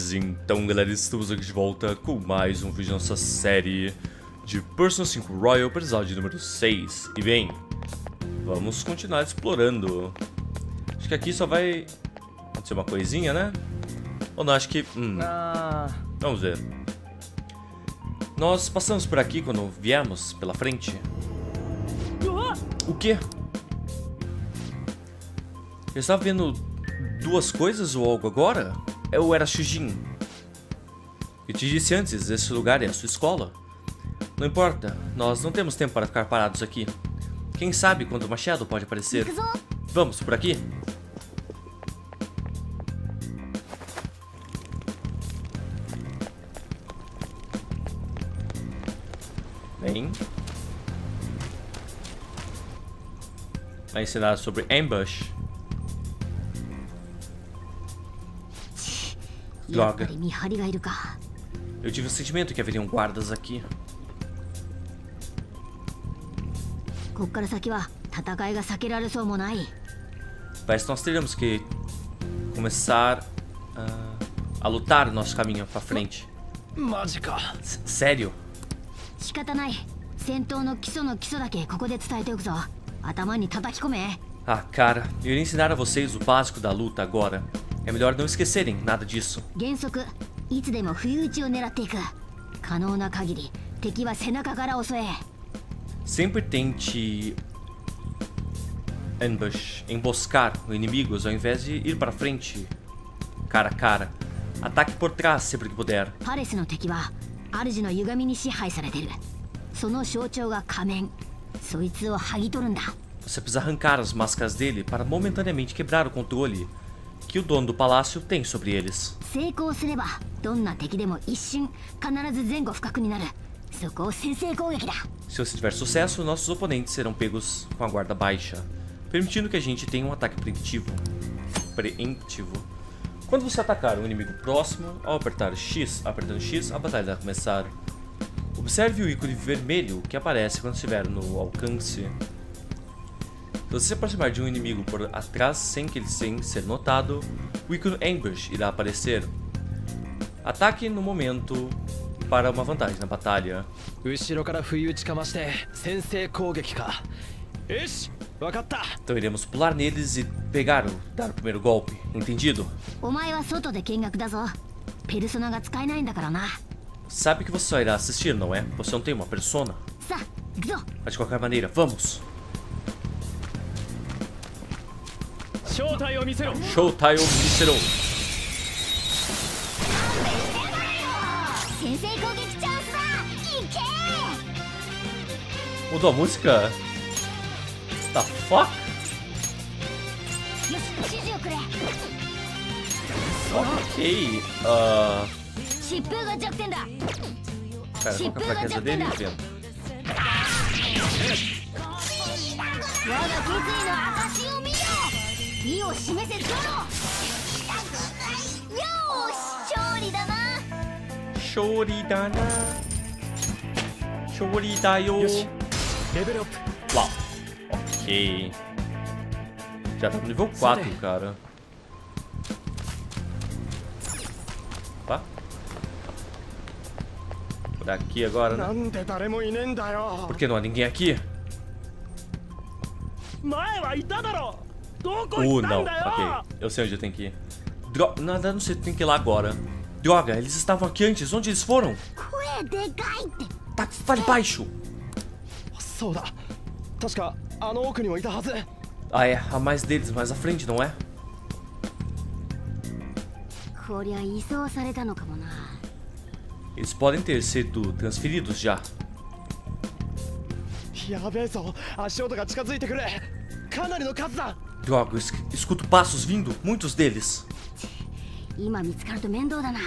Então galera, estamos aqui de volta com mais um vídeo da nossa série de Persona 5 Royal, episódio número 6. E bem, vamos continuar explorando. Acho que aqui só vai acontecer uma coisinha, né? Ou não, acho que... Hum, Ah, vamos ver. Nós passamos por aqui quando viemos pela frente. O quê? Eu estava vendo duas coisas ou algo agora? Eu era Shujin. Eu te disse antes, esse lugar é a sua escola. Não importa, nós não temos tempo para ficar parados aqui. Quem sabe quando o Machado pode aparecer? Vamos por aqui? Bem. Vai ensinar sobre ambush. Droga. Eu tive o sentimento que haveriam guardas aqui. Parece que nós teremos que começar a, a lutar nosso caminho para frente. S Sério? Ah, cara, eu ia ensinar a vocês o básico da luta agora. É melhor não esquecerem nada disso. 原則いつでも不意打ちを狙っていく可能な限り敵は背中から襲え Sempre tente ambush, emboscar inimigos ao invés de ir pra frente, cara a cara. Ataque por trás sempre que puder. パレスの敵は主の歪みに支配されてるその象徴が仮面そいつを剥ぎ取るんだ Você precisa arrancar as máscaras dele para momentaneamente quebrar o controle que o dono do palácio tem sobre eles. Se você tiver sucesso, nossos oponentes serão pegos com a guarda baixa, permitindo que a gente tenha um ataque preemptivo. Preemptivo. Quando você atacar um inimigo próximo, ao apertar X, apertando X, a batalha vai começar. Observe o ícone vermelho que aparece quando estiver no alcance então, se você se aproximar de um inimigo por atrás sem que ele sem ser notado, o ícone Ambush irá aparecer. Ataque no momento para uma vantagem na batalha. Então iremos pular neles e pegar o dar o primeiro golpe. Entendido? Sabe que você só irá assistir, não é? Você não tem uma persona. Mas de qualquer maneira, vamos! 正体を見せろ。正体を見せろ。先制攻撃チャンスだ。いけ。おとはもしかスタッファよし指示をくれ。オッケーああ疾風が弱点だ。疾風が弱点だ。我が決意の証を。意を示せゾロよし勝利だな勝利だな勝利だよよしレベルアップわ ok já tá no nível 4, cara tá por aqui agora né? por que não há ninguém aqui 前はいただろう Uh, 行った não. んだよ Ok. Eu sei onde eu tenho que ir. Droga. Nada, não sei. Tem que ir lá agora. Droga, eles estavam aqui antes. Onde eles foram? 声でかいって Tá, fale baixo. そうだ確かあの奥にもいたはず Ah, é. Há mais deles mais à frente, não é? こりゃ移送されたのかもな Eles podem ter sido transferidos já. やべえぞ足音が近づいてくるかなりの数だ Droga, eu es- escuto passos vindo. Muitos deles. 今見つかると面倒だな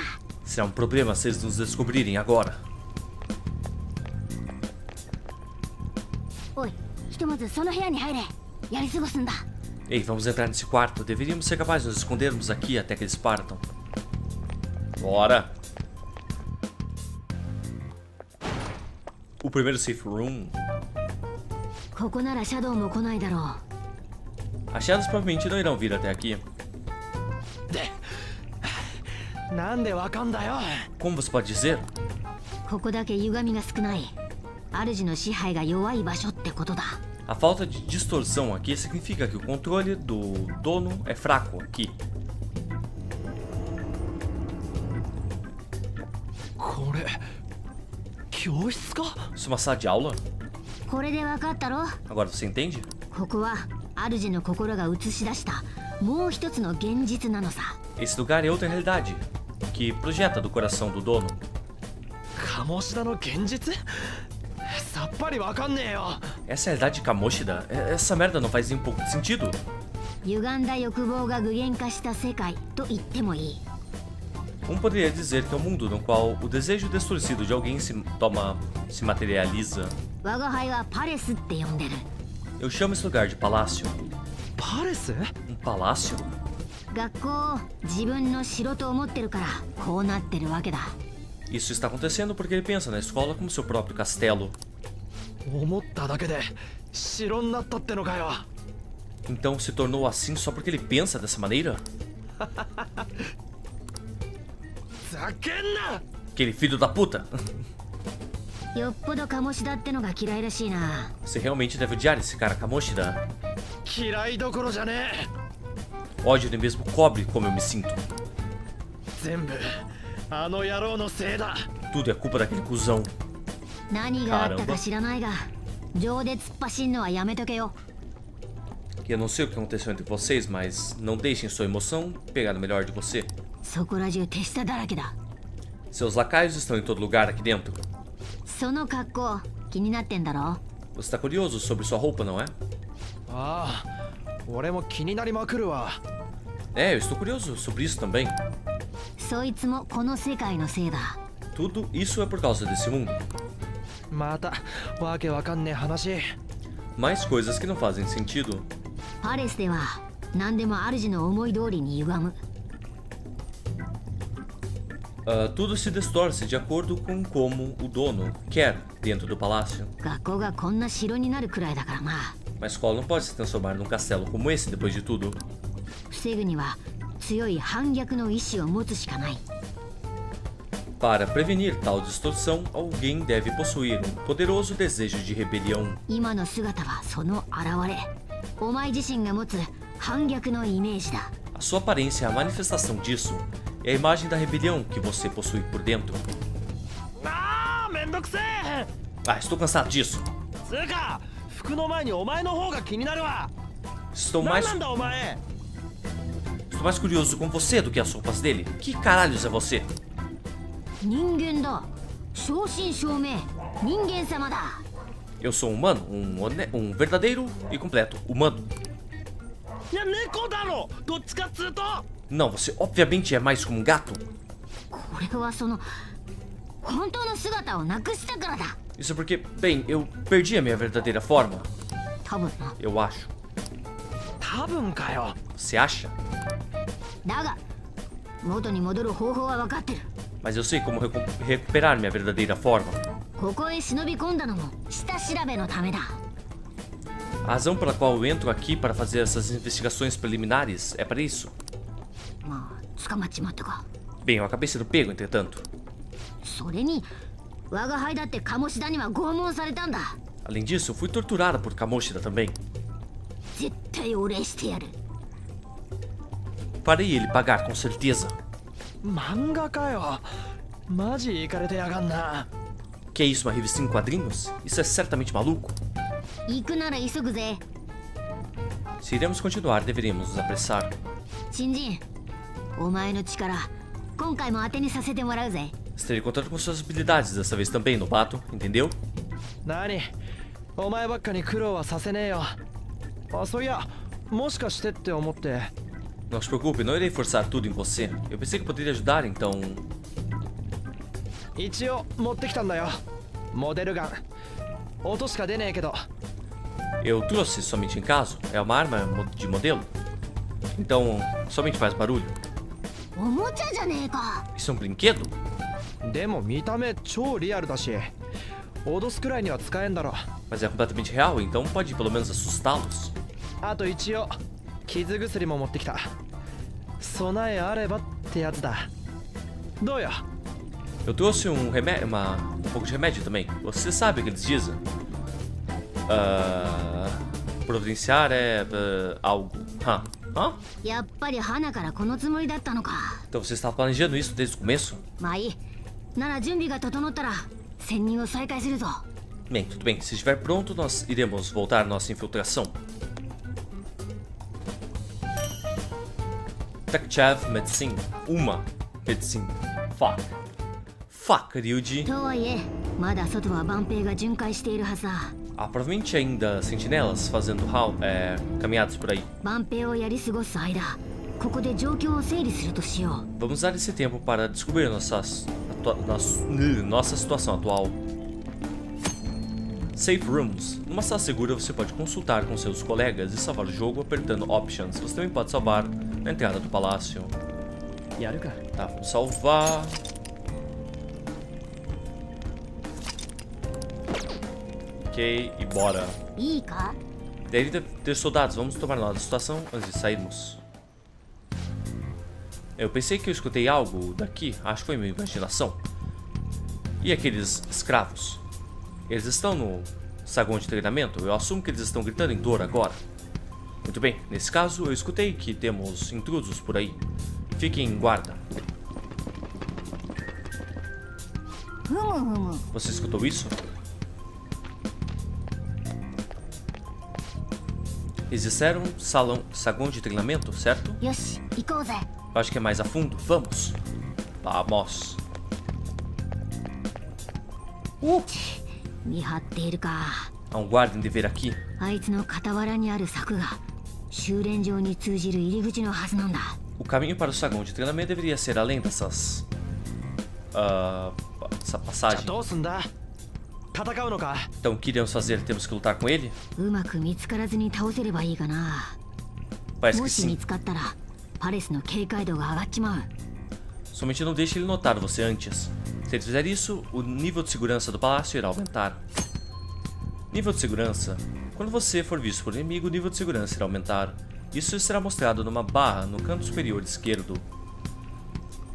Será um problema se eles nos descobrirem agora. おいひとまずその部屋に入れやり過ごすんだ Ei, vamos entrar nesse quarto. Deveríamos ser capazes de nos escondermos aqui até que eles partam. Bora! O primeiro safe room. ここならシャドウも来ないだろう As Shadows provavelmente não irão vir até aqui. Como você pode dizer? A falta de distorção aqui significa que o controle do dono é fraco aqui. Isso é uma sala de aula? Agora você entende? Esse lugar é outra realidade que projeta do coração do dono. Essa é realidade de Kamoshida, é, essa merda não faz nem um pouco de sentido. Um poderia dizer que é um mundo no qual o desejo destorcido de alguém se toma, se materializa. 我が輩はパレスって呼んでる Eu chamo esse lugar de palácio. パレス Um palácio? 学校を自分の城と思ってるからこうなってるわけだ Isso está acontecendo porque ele pensa na escola como seu próprio castelo. 思っただけで城になったってのかよ Então se tornou assim só porque ele pensa dessa maneira? ざけんな Aquele filho da puta! Você realmente deve odiar esse cara, Kamoshida. Ódio nem mesmo cobre como eu me sinto. Tudo é culpa daquele cuzão. Caramba. Eu não sei o que aconteceu entre vocês, mas não deixem sua emoção pegar o melhor de você. Seus lacaios estão em todo lugar aqui dentro. その格好気になってんだろ Você tá curioso sobre sua roupa, não é? Ah, é, eu estou curioso sobre isso também. Tudo isso é por causa desse mundo. Mais coisas que não fazem sentido. Paris では何でも主の思い通りに歪む。Uh, tudo se distorce de acordo com como o dono quer dentro do palácio. Uma escola não pode se transformar num castelo como esse depois de tudo. Para prevenir tal distorção, alguém deve possuir um poderoso desejo de rebelião. A sua aparência é a manifestação disso é a imagem da rebelião que você possui por dentro. Ah, ah estou cansado disso. Estou mais... Estou mais curioso com você do que as roupas dele. Que caralhos é você? Eu sou um humano, um, one... um verdadeiro e completo humano. Não, você obviamente é mais como um gato. Isso é porque, bem, eu perdi a minha verdadeira forma. Eu acho. Tá você acha? Mas eu sei como recu recuperar minha verdadeira forma. A razão pela qual eu entro aqui para fazer essas investigações preliminares é para isso. Bem, eu acabei sendo pego, entretanto. Além disso, eu fui torturada por Kamoshida também. Farei ele pagar, com certeza. Que é isso, uma revista em quadrinhos? Isso é certamente maluco. Se iremos continuar, deveríamos nos apressar. Shinjin, o Você teria contato com suas habilidades dessa vez também, novato, entendeu? Nani, o não bakka fazer kurou wa sasene yo. Ah, so ya, moshikashite tte omotte. Não se preocupe, não irei forçar tudo em você. Eu pensei que poderia ajudar, então... Ichio, motte kitan. Model gun. Oto shika dene kedo. Eu trouxe somente em caso. É uma arma de modelo. Então, somente faz barulho. Isso é um brinquedo? でも見た目超リアルだし脅すくらいには使えんだろ Mas é completamente real, então pode pelo menos assustá-los. あと一応傷薬も持ってきた備えあればってやつだ どうや Eu trouxe um remédio, uma, um pouco de remédio também. Você sabe o que eles dizem? Ah, providenciar é ah, algo. Hã? Hã? Então você estava planejando isso desde o começo? Bem, tudo bem. Se estiver pronto, nós iremos voltar à nossa infiltração. Takchav Medicine. Uma Medicine. Fuck. Fuck, Ryuji. Ah, provavelmente ainda sentinelas fazendo hal, é, caminhadas por aí. Vamos usar esse tempo para descobrir nossas, nossa, nossa situação atual. Safe Rooms. Numa sala segura você pode consultar com seus colegas e salvar o jogo apertando Options. Você também pode salvar na entrada do palácio. Tá, vamos salvar. Ok, e bora. Deve ter soldados, vamos tomar nota da situação antes de sairmos. Eu pensei que eu escutei algo daqui, acho que foi minha imaginação. E aqueles escravos? Eles estão no saguão de treinamento? Eu assumo que eles estão gritando em dor agora. Muito bem, nesse caso eu escutei que temos intrusos por aí. Fiquem em guarda. Hum, hum, hum. Você escutou isso? Eles disseram salão, saguão de treinamento, certo? Acho que é mais a fundo. Vamos. Vamos. Uh! Há um guarda em dever aqui. O caminho para o saguão de treinamento deveria ser além dessas... Uh, essa passagem. Então, o que iremos fazer? Temos que lutar com ele? Parece que sim. Somente não deixe ele notar você antes. Se ele fizer isso, o nível de segurança do palácio irá aumentar. Nível de segurança. Quando você for visto por inimigo, o nível de segurança irá aumentar. Isso será mostrado numa barra no canto superior esquerdo.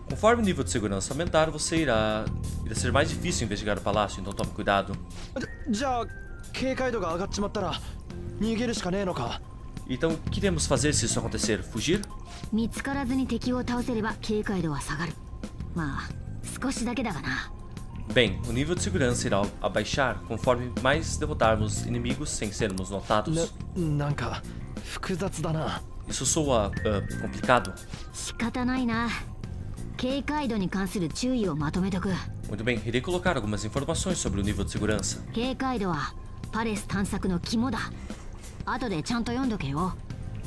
Conforme o nível de segurança aumentar, você irá... irá ser mais difícil investigar o palácio, então tome cuidado. Então, o que iremos fazer se isso acontecer? Fugir? Bem, o nível de segurança irá abaixar conforme mais derrotarmos inimigos sem sermos notados. Isso soa uh, complicado. Muito bem, irei colocar algumas informações sobre o nível de segurança.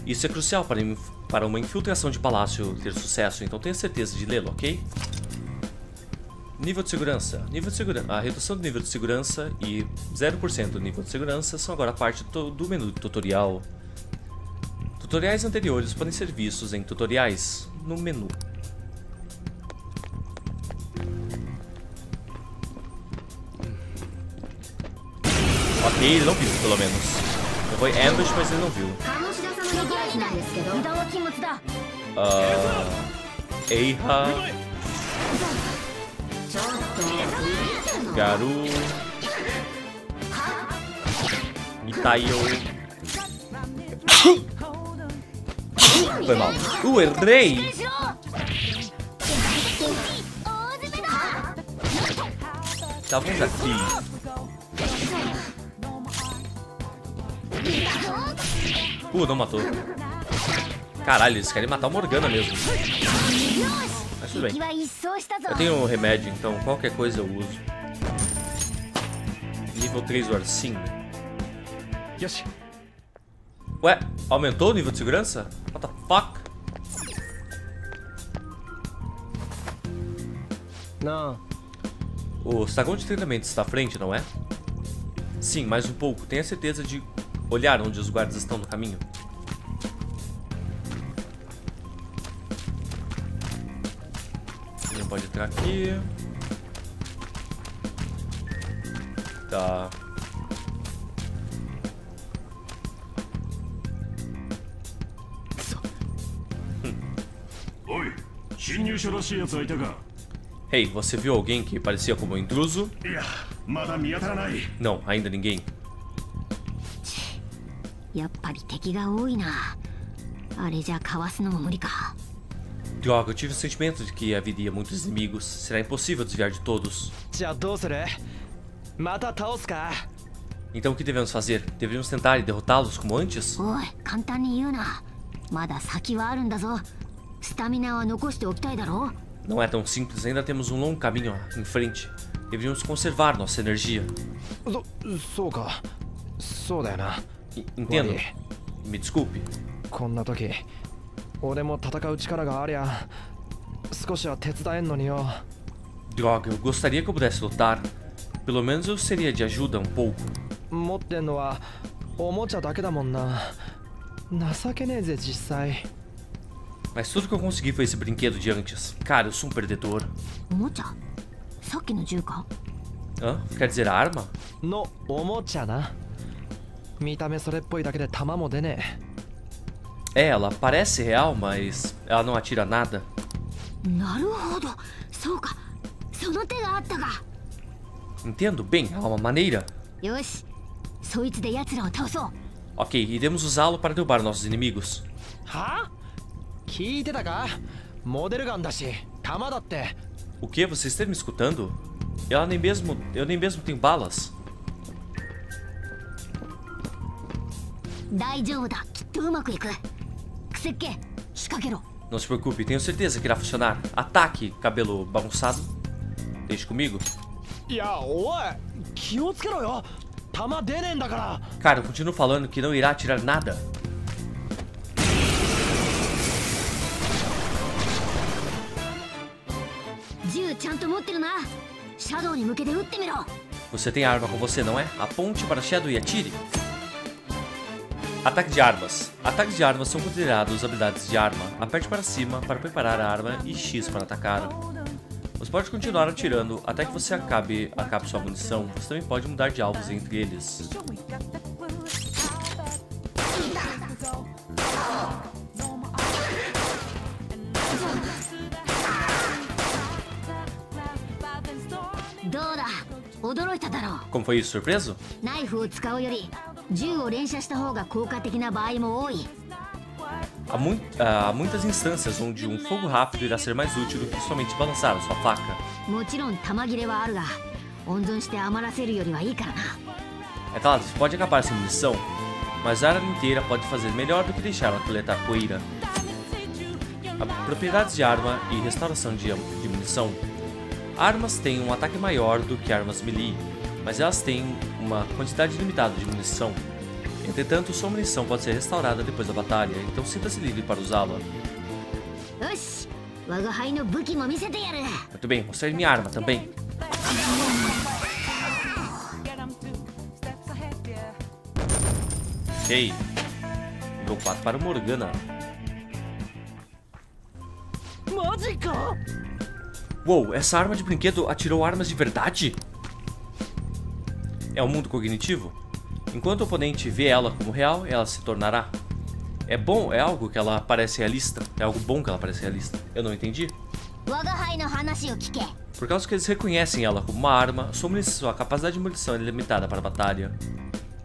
Isso é crucial para, para uma infiltração de palácio ter sucesso, então tenha certeza de lê-lo, ok? Nível de segurança. Nível de segurança. A redução do nível de segurança e 0% do nível de segurança são agora parte do menu do tutorial. Tutoriais anteriores podem ser vistos em tutoriais no menu E ele não viu, pelo menos. Foi vou ambush, mas ele não viu. Ah, uh, Eiha. Garu. Mitaio. Foi mal. Uh, errei! Tá, vendo aqui. Uh, não matou. Caralho, eles querem matar o Morgana mesmo. Mas tudo bem. Eu tenho um remédio, então qualquer coisa eu uso. Nível 3 do Arsim. Ué, aumentou o nível de segurança? What the fuck? Não. O saguão tá de treinamento está à frente, não é? Sim, mais um pouco. Tenha certeza de olhar onde os guardas estão no caminho? Não pode entrar aqui. Tá. Oi, Hey, você viu alguém que parecia como um intruso? Não, ainda ninguém. やっぱり敵が多いなあれじゃかわすのも無理か Droga, eu tive o sentimento de que haveria muitos inimigos. Será impossível desviar de todos. じゃあどうするまた倒すか Então o que devemos fazer? Deveríamos tentar derrotá-los como antes? おい簡単に言うなまだ先はあるんだぞスタミナは残しておきたいだろ Não é tão simples, ainda temos um longo caminho em frente. Deveríamos conservar nossa energia. そそうかそうだよな E- Entendo. Olha. Me desculpe. こんな時俺も戦う力がありゃ少しは手伝えんのによ Droga, eu gostaria que eu pudesse lutar. Pelo menos eu seria de ajuda um pouco. 持ってんのはおもちゃだけだもんな情けねえぜ実際 Mas tudo que eu consegui foi esse brinquedo de antes. Cara, eu sou um perdedor. おもちゃさっきの銃か Hã? Quer dizer a arma? のおもちゃな é, ela parece real, mas ela não atira nada. Entendo bem, há uma maneira. Ok, iremos usá-lo para derrubar nossos inimigos. O que? Você esteve me escutando? Ela nem mesmo, eu nem mesmo tenho balas. 大丈夫だきっとうまくいくクセッケ仕掛けろ Não se preocupe, tenho certeza que irá funcionar. Ataque, cabelo bagunçado. Deixe comigo. いやおい気をつけろよ弾出ねえんだから Cara, eu continuo falando que não irá atirar nada.「銃ちゃんと持ってるなシャドウに向けて撃ってみろ Você tem a arma com você, não é? Aponte para Shadow e atire. Ataque de armas. Ataques de armas são considerados habilidades de arma. Aperte para cima para preparar a arma e X para atacar. Você pode continuar atirando até que você acabe, acabe sua munição. Você também pode mudar de alvos entre eles. Como foi isso? Surpreso? ナイフを使うより銃を連射した方が効果的な場合も多い Há, mui- há muitas instâncias onde um fogo rápido irá ser mais útil do que somente balançar a sua faca. もちろん弾切れはあるが温存して余らせるよりはいいからな É claro, você pode acabar sem munição, mas a arma inteira pode fazer melhor do que deixar ela coletar poeira. A propriedades de arma e restauração de, de munição. Armas têm um ataque maior do que armas melee, mas elas têm uma quantidade limitada de munição. Entretanto, sua munição pode ser restaurada depois da batalha, então sinta-se livre para usá-la. Muito bem, mostrar minha arma também. Ok. Nível 4 para Morgana. Uou, essa arma de brinquedo atirou armas de verdade? é o um mundo cognitivo. Enquanto o oponente vê ela como real, ela se tornará. É bom, é algo que ela parece realista. É algo bom que ela parece realista. Eu não entendi. Por causa que eles reconhecem ela como uma arma, sua, munição, sua capacidade de munição é limitada para a batalha.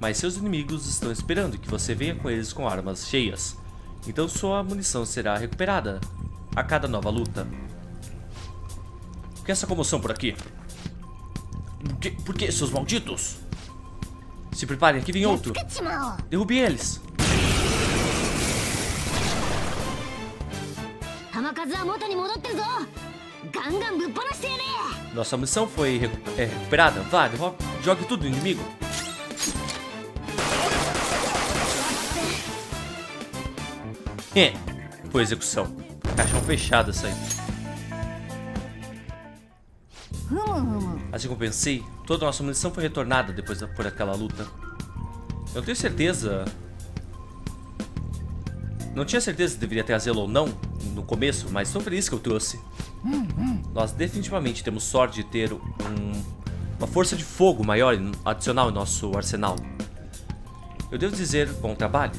Mas seus inimigos estão esperando que você venha com eles com armas cheias. Então sua munição será recuperada a cada nova luta. Por que essa comoção por aqui? Por que, por que seus malditos? Se preparem, aqui vem outro. Derrube eles. Nossa missão foi recu é, recuperada. Vá, jogue tudo no inimigo. É, foi execução. Caixão fechado essa aí. Assim como pensei, toda a nossa munição foi retornada depois da, por aquela luta. Eu não tenho certeza. Não tinha certeza se deveria trazê-lo ou não no começo, mas estou feliz que eu trouxe. Nós definitivamente temos sorte de ter um- uma força de fogo maior adicional em nosso arsenal. Eu devo dizer bom trabalho.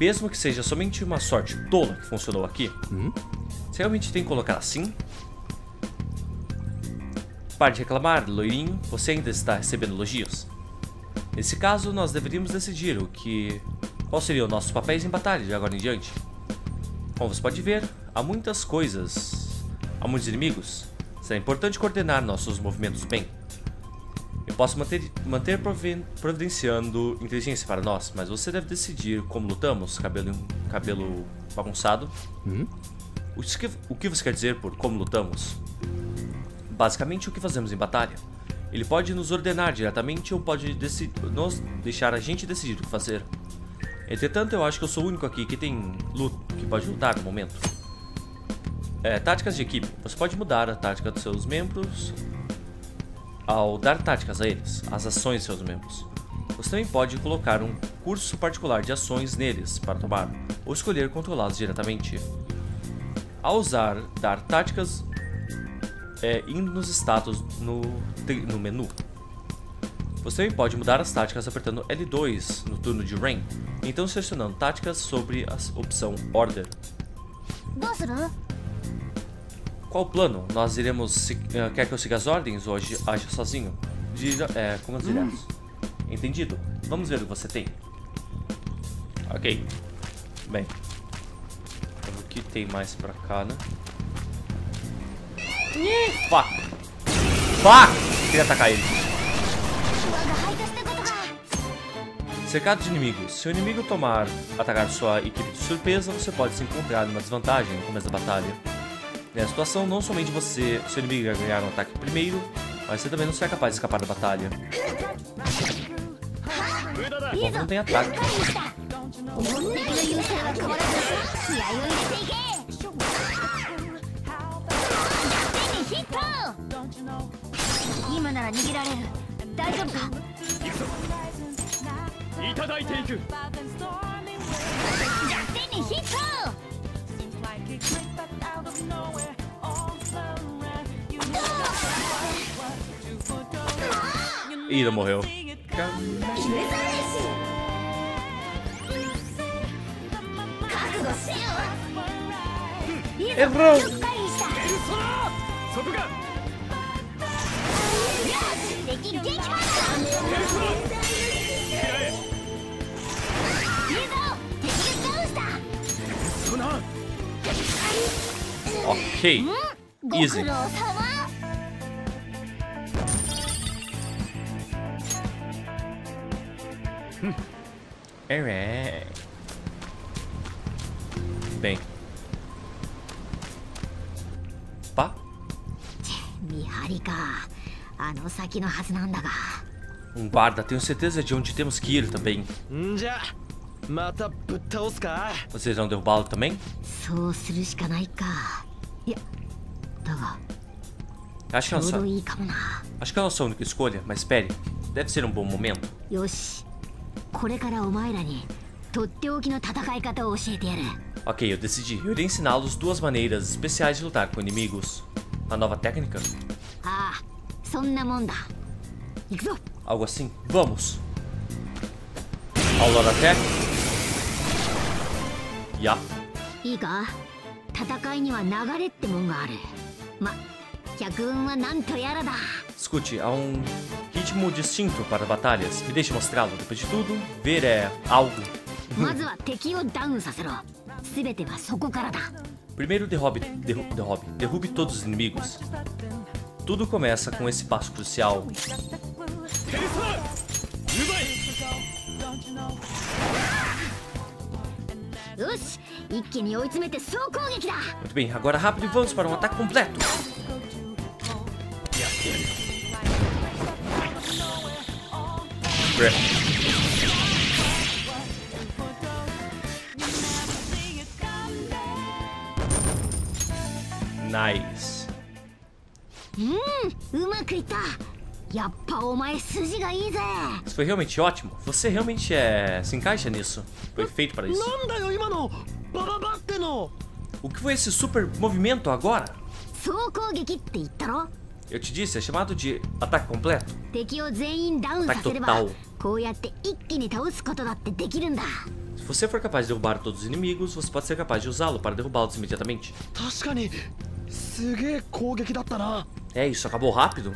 Mesmo que seja somente uma sorte tola que funcionou aqui. Você realmente tem que colocar assim? Pare de reclamar, loirinho. Você ainda está recebendo elogios. Nesse caso, nós deveríamos decidir o que... Qual seriam nossos papéis em batalha de agora em diante. Como você pode ver, há muitas coisas... Há muitos inimigos. Será importante coordenar nossos movimentos bem. Eu posso manter, manter provi- providenciando inteligência para nós, mas você deve decidir como lutamos, cabelo, cabelo bagunçado. O que, o que você quer dizer por como lutamos? Basicamente o que fazemos em batalha. Ele pode nos ordenar diretamente ou pode nos deixar a gente decidir o que fazer. Entretanto, eu acho que eu sou o único aqui que tem luta, que pode lutar no momento. É, táticas de equipe. Você pode mudar a tática dos seus membros ao dar táticas a eles, as ações de seus membros. Você também pode colocar um curso particular de ações neles para tomar, ou escolher controlá-los diretamente. Ao usar dar táticas, é, indo nos status no, no menu. Você pode mudar as táticas apertando L2 no turno de Rain, então selecionando táticas sobre a opção Order. Né? Qual plano? Nós iremos... Eh, quer que eu siga as ordens ou aja sozinho? Diga eh, é, comandos. Hum. Entendido. Vamos ver o que você tem. Ok. Bem. O que tem mais pra cá, né? Fuck. Fuck! Queria atacar ele. Cercado de inimigos. Se o inimigo tomar, atacar sua equipe de surpresa, você pode se encontrar numa desvantagem no começo da batalha. Nessa situação, não somente você, seu inimigo vai ganhar um ataque primeiro, mas você também não será capaz de escapar da batalha. Bom, não tem ataque. 今なら逃げられる大丈夫か？いただいていく手にヒット Ira morreu. 覚悟せよいいぞ Errou! よく回避したそこか敵撃破だ Okay, easy. Alright. Um barda, tenho certeza de onde temos que ir também. Vocês vão derrubá-lo também? Acho que, é nossa... Acho que é a nossa única escolha, mas espere. Deve ser um bom momento. Ok, eu decidi. Eu irei ensiná-los duas maneiras especiais de lutar com inimigos. A nova técnica Algo assim? Vamos! Aurora Attack. Ya. いいか戦いには流れってもんがあるま百運はなんとやらだ Escute, há um ritmo distinto para batalhas. Me deixe mostrá-lo. Depois de tudo, ver é algo. まずは敵をダウンさせろ全てはそこからだ Primeiro derrube, derru derrube, derrube todos os inimigos. Tudo começa com esse passo crucial. Muito bem, agora rápido e vamos para um ataque completo. Nice. Hum, isso foi realmente ótimo. Você realmente é... se encaixa nisso. Foi feito para isso. O que foi esse super movimento agora? Eu te disse, é chamado de ataque completo. Ataque total. Se você for capaz de derrubar todos os inimigos, você pode ser capaz de usá-lo para derrubá-los imediatamente. É isso, acabou rápido?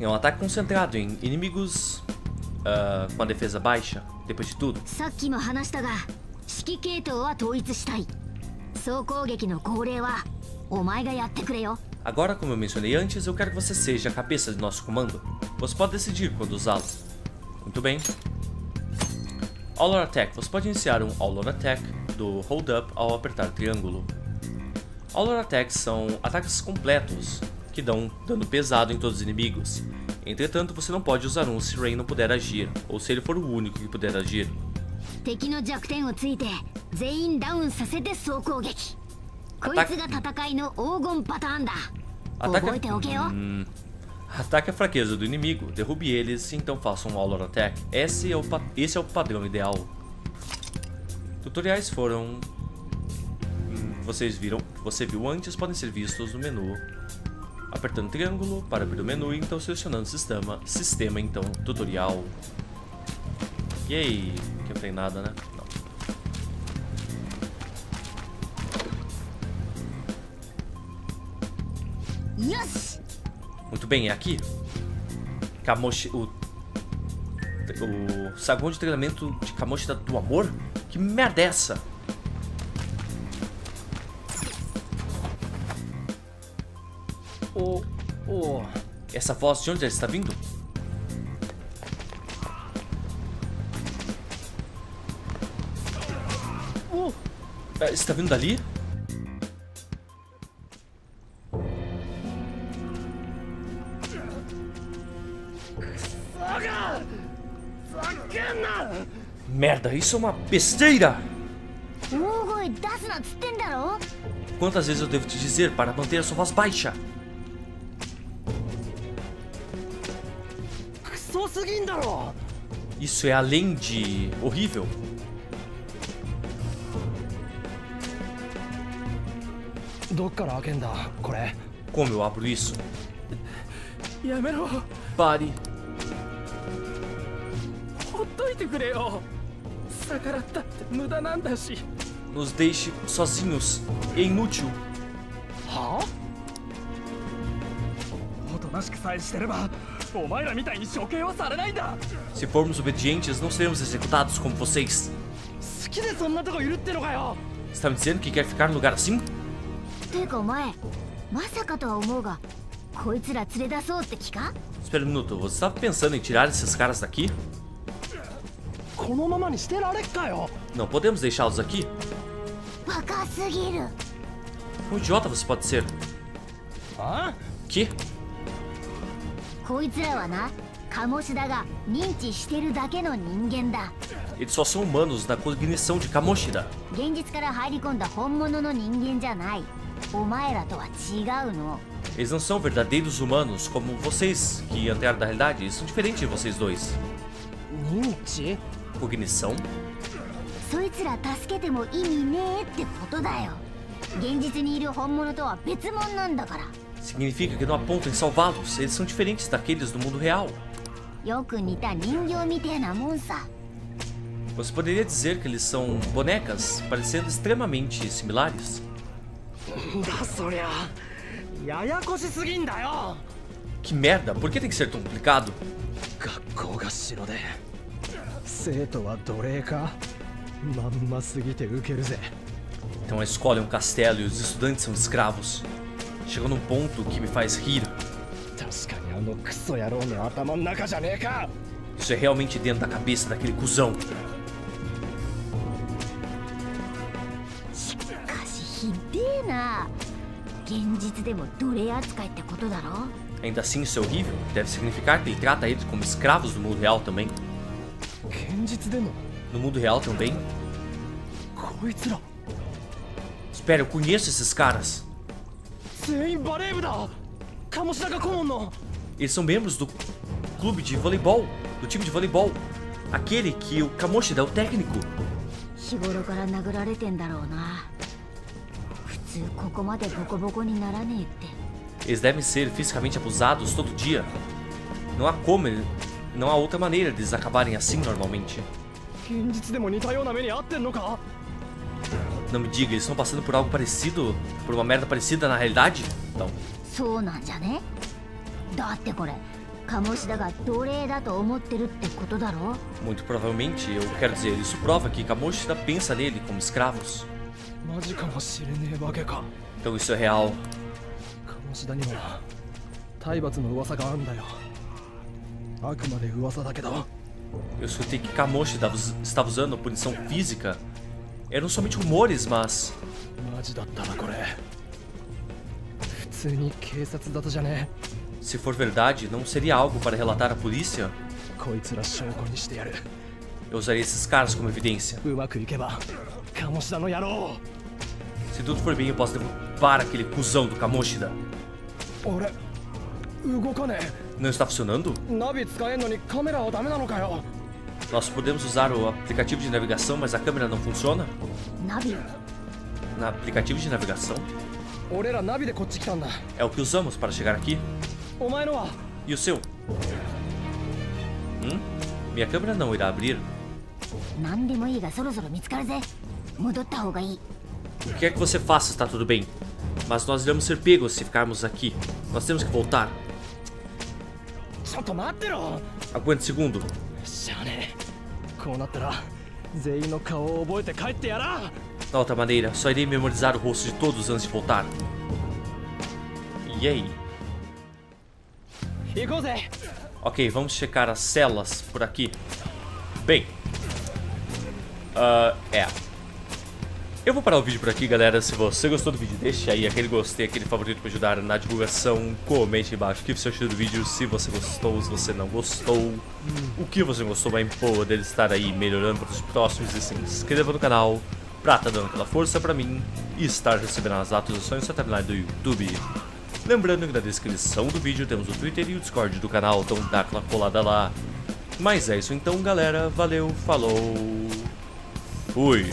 É um ataque concentrado em inimigos uh, com a defesa baixa, depois de tudo. Agora, como eu mencionei antes, eu quero que você seja a cabeça de nosso comando. Você pode decidir quando usá-los. Muito bem. All Out Attack. Você pode iniciar um All Out Attack do Hold Up ao apertar triângulo. All Out Attacks são ataques completos que dão dano pesado em todos os inimigos. Entretanto, você não pode usar um se Rain não puder agir, ou se ele for o único que puder agir. Ataque... Hum... Ataque a fraqueza do inimigo, derrube eles e então faça um All-Out Attack. Esse é, o esse é o padrão ideal. Tutoriais foram. Vocês viram, você viu antes, podem ser vistos no menu. Apertando triângulo para abrir o menu e então selecionando sistema, sistema então, tutorial. E aí, que não tem nada, né? Não. よし Muito bem, é aqui. Kamoshi. O. O saguão de treinamento de Kamoshi do amor? Que merda é essa? O o Essa voz de onde ela está vindo? o É, Está vindo dali? Isso é uma besteira! Quantas vezes eu devo te dizer para manter a sua voz baixa? Isso é além de horrível. Como eu abro isso? Pare. Nos deixe sozinhos. É inútil. はおとなしくさえしてればお前らみたいに処刑はされないんだ Se formos obedientes, não seremos executados como vocês. 好きでそんなとこいるってのかよ Está me dizendo que quer ficar no lugar assim? ていうかお前まさかとは思うがこいつら連れ出そうって気か Espera um minuto, você estava pensando em tirar esses caras daqui? Não podemos deixá-los aqui? バカすぎる Quão idiota você pode ser? あ Que? こいつらはな鴨志田が認知してるだけの人間だ Eles só são humanos na cognição de Kamoshida. 現実から入り込んだ本物の人間じゃないお前らとは違うの Eles não são verdadeiros humanos como vocês, que entraram da realidade. Eles são diferentes de vocês dois. 認知 Cognição. Significa que não aponta em salvá-los. Eles são diferentes daqueles do mundo real. Você poderia dizer que eles são bonecas, parecendo extremamente similares? Que merda, por que tem que ser tão complicado? 学校が城で生徒は奴隷かまんますぎてウケるぜ Então a escola é um castelo e os estudantes são escravos. Chega num ponto que me faz rir. 確かにあのクソ野郎の頭の中じゃねえか Isso é realmente dentro da cabeça daquele cuzão. しかしひでえな現実でも奴隷扱いってことだろ Ainda assim, isso é horrível. Deve significar que ele trata eles como escravos no mundo real também. No mundo real também? Espera, eu conheço esses caras. Eles são membros do clube de voleibol, do time de voleibol. Aquele que o Kamoshida é o técnico. Eles devem ser fisicamente abusados todo dia. Não há como não há outra maneira deles acabarem assim normalmente. 現実でも似たような目に遭ってんのか Não me diga, eles estão passando por algo parecido? Por uma merda parecida na realidade? Não. そうなんじゃねだってこれ鴨志田が奴隷だと思ってるってことだろ Muito provavelmente, eu quero dizer, isso prova que Kamoshida pensa nele como escravos. マジかもしれねえわけか Então isso é real. 鴨志田にも体罰の噂があんだよあくまで噂だけど Eu escutei que Kamoshi estava usando punição física. Eram somente rumores, mas... Se for verdade, não seria algo para relatar à polícia? Eu usaria esses caras como evidência. Se tudo for bem, eu posso derrubar aquele cuzão do Kamoshida. Eu não não está funcionando? Nós podemos usar o aplicativo de navegação, mas a câmera não funciona? Na aplicativo de navegação? É o que usamos para chegar aqui. E o seu? Hum? Minha câmera não irá abrir. O que é que você faça está tudo bem. Mas nós iremos ser pegos se ficarmos aqui. Nós temos que voltar. Aguenta segundo. Da outra maneira, só irei memorizar o rosto de todos antes de voltar. E aí? Ok, vamos checar as celas por aqui. Bem. Uh, é. Eu vou parar o vídeo por aqui, galera. Se você gostou do vídeo, deixa aí aquele gostei, aquele favorito para ajudar na divulgação. Comente embaixo o que você achou do vídeo, se você gostou, se você não gostou. O que você gostou vai poder estar aí melhorando para os próximos e se inscreva no canal pra estar dando aquela força pra mim e estar recebendo as atualizações timeline do YouTube. Lembrando que na descrição do vídeo temos o Twitter e o Discord do canal, então dá aquela colada lá. Mas é isso então, galera. Valeu, falou, fui.